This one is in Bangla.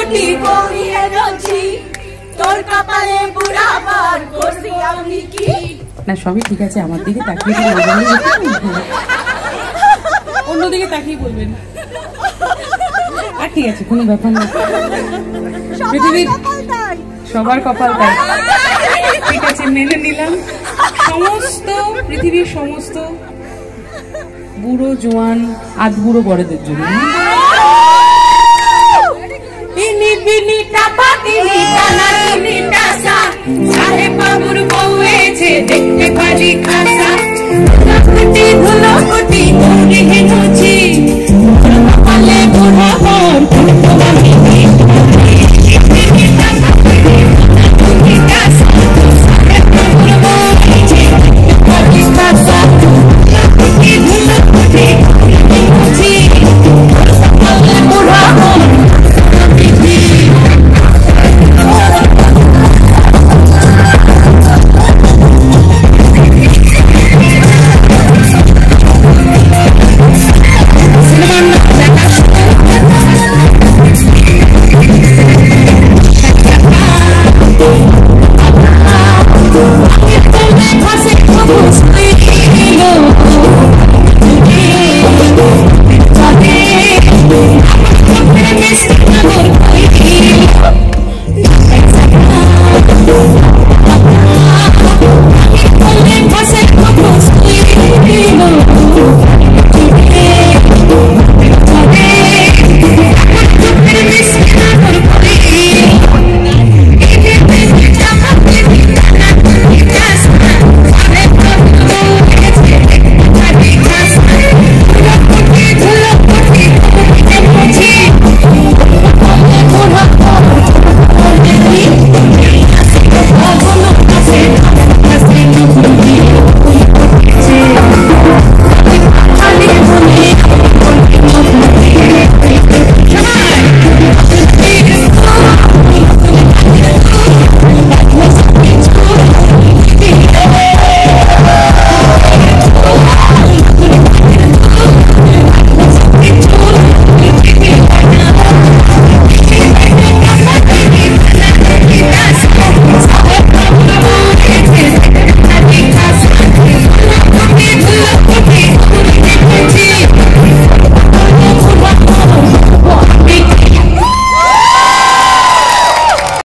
গড়িয়ে রছি তোর কপালে বুড়া বার করছি আমি কি? না সবই ঠিক আছে আমার দিকে তাকিয়ে। অন্যদিকে তাকিয়ে বলবেন। আর ঠিক আছে কোনো ব্যাপার না। পৃথিবীর সবার কপাল তাই। ঠিক আছে মেনে নিলাম। সমস্ত পৃথিবীর সমস্ত বুড়ো জোয়ান আধ বুড়ো বড়দের জন্য। bini bini dapat ini